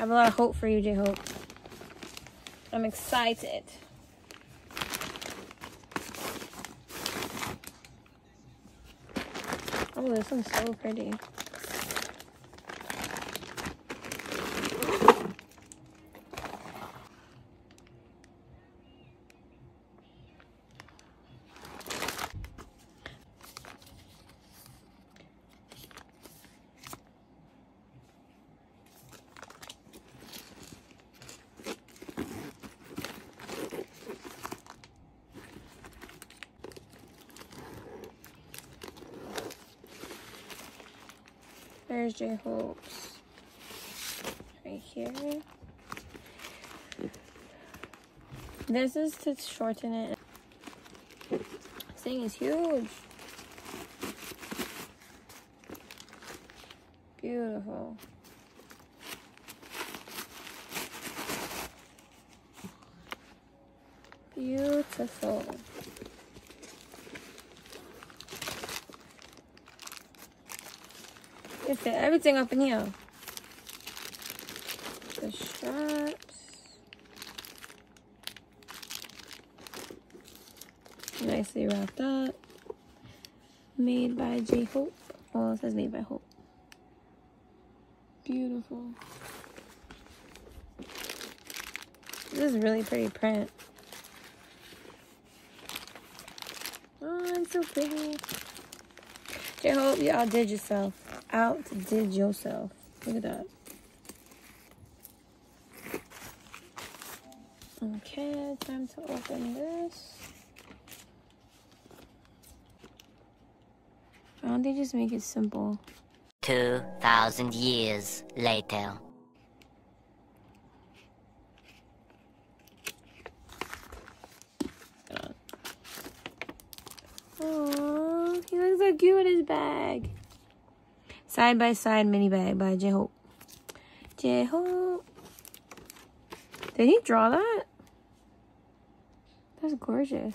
have a lot of hope for you, J Hope. I'm excited. Oh, this one's so pretty. There's J Hope's right here. This is to shorten it. This thing is huge. Beautiful. Beautiful. It fit everything up in here. The straps. Nicely wrapped up. Made by J Hope. Oh, it says made by Hope. Beautiful. This is really pretty print. Oh, it's so pretty. J Hope, you outdid yourself. Outdid yourself. Look at that. Okay, time to open this. Why don't they just make it simple? 2,000 years later. Oh, he looks so cute in his bag. Side by side mini bag by J Hope. J Hope. Did he draw that? That's gorgeous.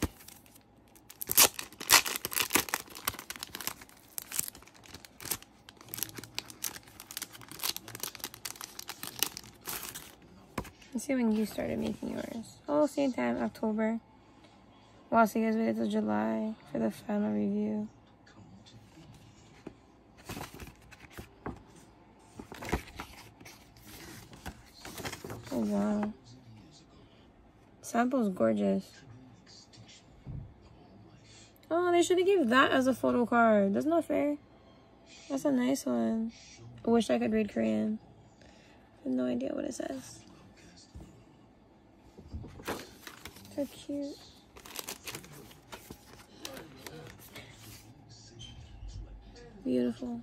Let's see when you started making yours. Oh, same time, October. Well, see you guys wait until July for the final review. Oh, wow. Sample's gorgeous. Oh, they should have given that as a photo card. That's not fair. That's a nice one. I wish I could read Korean. I have no idea what it says. So cute. Beautiful.